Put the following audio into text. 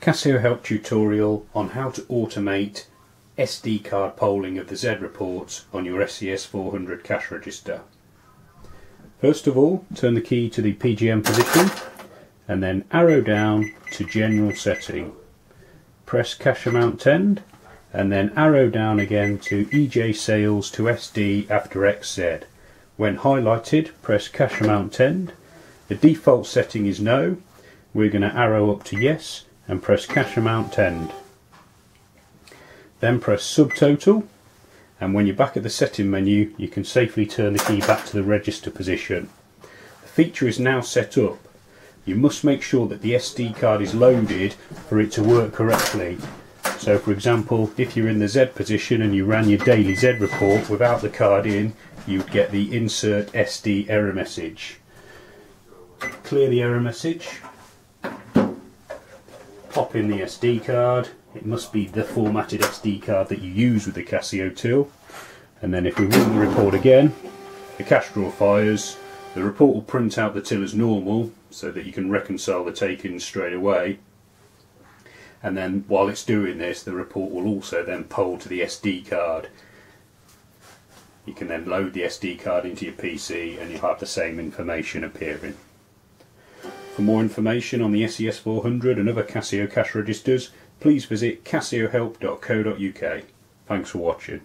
Casio Help tutorial on how to automate SD card polling of the Z reports on your SES 400 cash register. First of all, turn the key to the PGM position and then arrow down to General Setting. Press Cash Amount Tend and then arrow down again to EJ Sales to SD after XZ. When highlighted, press Cash Amount Tend. The default setting is No. We're going to arrow up to Yes and press cash amount tend. Then press subtotal and when you're back at the setting menu you can safely turn the key back to the register position. The feature is now set up. You must make sure that the SD card is loaded for it to work correctly. So for example if you're in the Z position and you ran your daily Z report without the card in you'd get the insert SD error message. Clear the error message pop in the SD card. It must be the formatted SD card that you use with the Casio till. And then if we run the report again, the cash drawer fires. The report will print out the till as normal so that you can reconcile the takings straight away. And then while it's doing this, the report will also then poll to the SD card. You can then load the SD card into your PC and you'll have the same information appearing. For more information on the SES 400 and other Casio cash registers, please visit casiohelp.co.uk. Thanks for watching.